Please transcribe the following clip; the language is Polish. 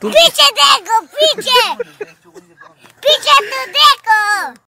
Picie tego, picie! Picie tu tego!